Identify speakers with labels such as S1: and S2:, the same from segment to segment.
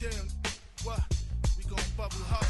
S1: damn. What? We gon' bubble hard.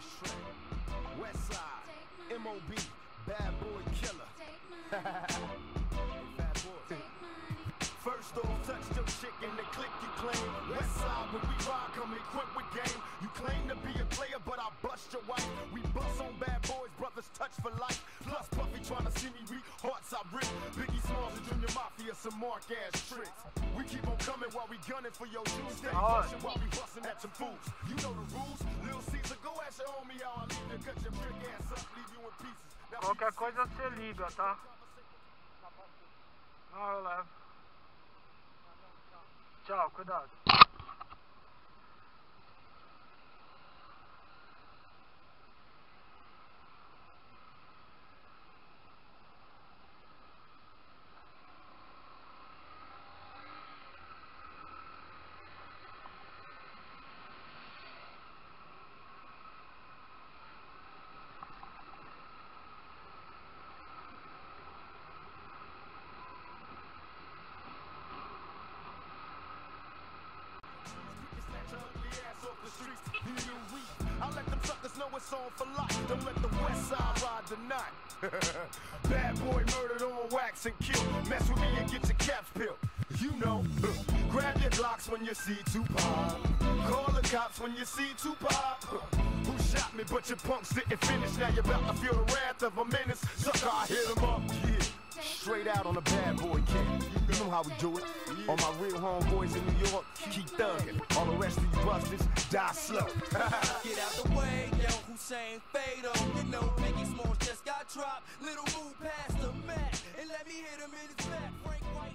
S2: Side, MOB, bad boy killer. bad boy. First off, touch your chick and the click you claim. West side, when we ride, come equipped with game. You claim to be a player, but I bust your wife. We bust on bad boys, brothers touch for life. Some mark ass tricks. We keep on coming while we gunning for your juice. Stay pushing while we busting at some fools. You know the rules. Little Caesar, go ask your homie I leave you. Cut your trick ass up, leave you in pieces. Now Qualquer coisa você liga, tá?
S3: Não, eu levo. Tchau, cuidado.
S2: Know on for life. Don't let the west side ride the night. Bad boy murdered on wax and kill. Mess with me and get your caps peeled. You know, grab your Glocks when you see Tupac. Call the cops when you see Tupac. Who shot me, but your punks didn't finish. Now you're about to feel the wrath of a menace. Sucker, I hit him up. Yeah. Straight out on a bad boy kid. You know how we do it. All my real homeboys in New York, keep thugging. All the rest of you busters, die slow. Get
S4: out the way, chain fatal. You know, Biggie Smalls just got dropped. Little move past the mat and let me hit him in his back. Frank White.